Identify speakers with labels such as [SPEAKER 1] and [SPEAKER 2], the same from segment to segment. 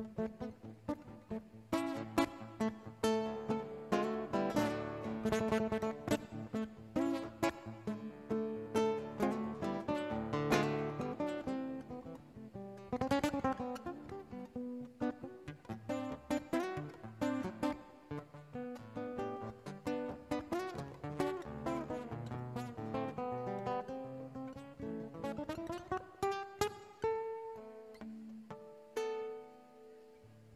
[SPEAKER 1] Thank you.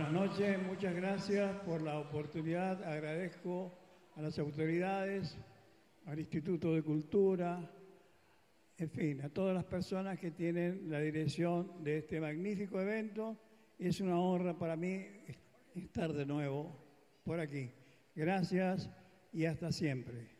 [SPEAKER 1] Buenas noches, muchas gracias por la oportunidad. Agradezco a las autoridades, al Instituto de Cultura, en fin, a todas las personas que tienen la dirección de este magnífico evento. Es una honra para mí estar de nuevo por aquí. Gracias y hasta siempre.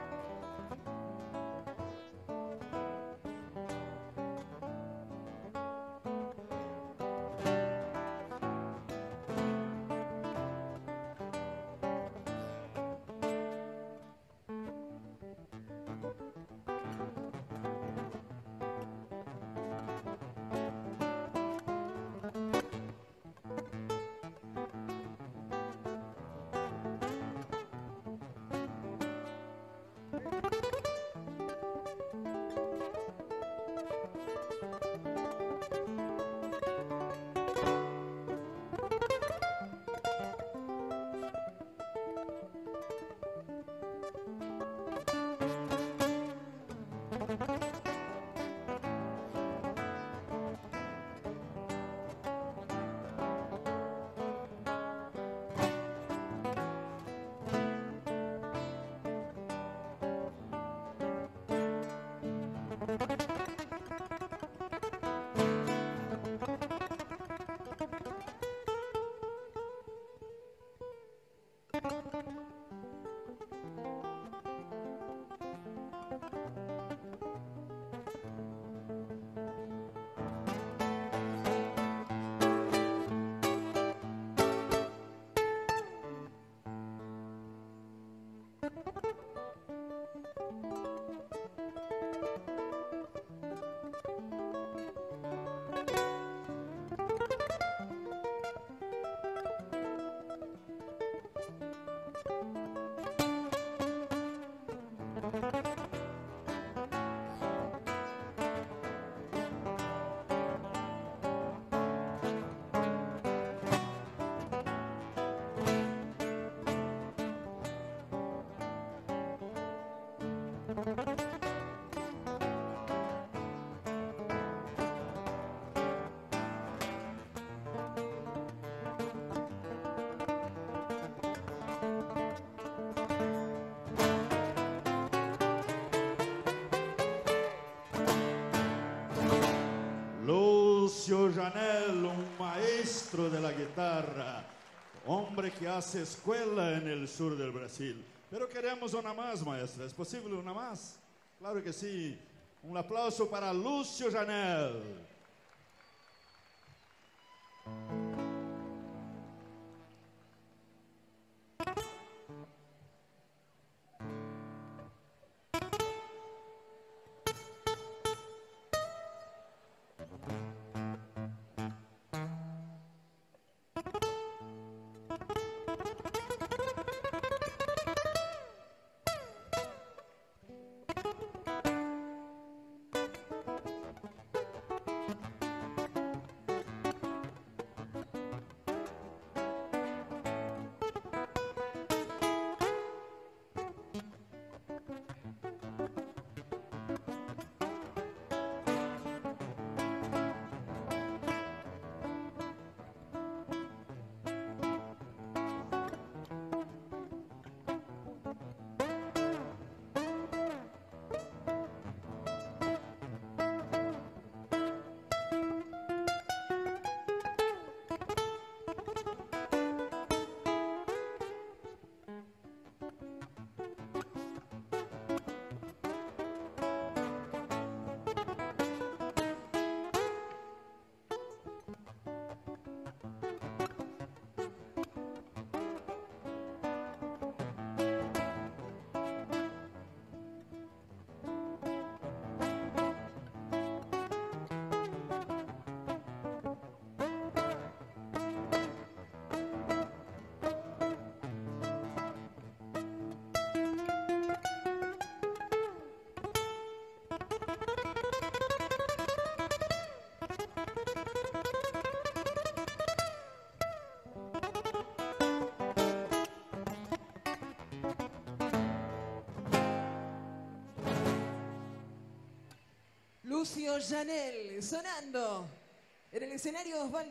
[SPEAKER 2] Lucio Janel, un maestro de la guitarra, hombre que hace escuela en el sur del Brasil. Pero queremos una más, maestra. ¿Es posible una más? Claro que sí. Un aplauso para Lúcio Janel.
[SPEAKER 3] Lucio Janel sonando en el escenario Osvaldo.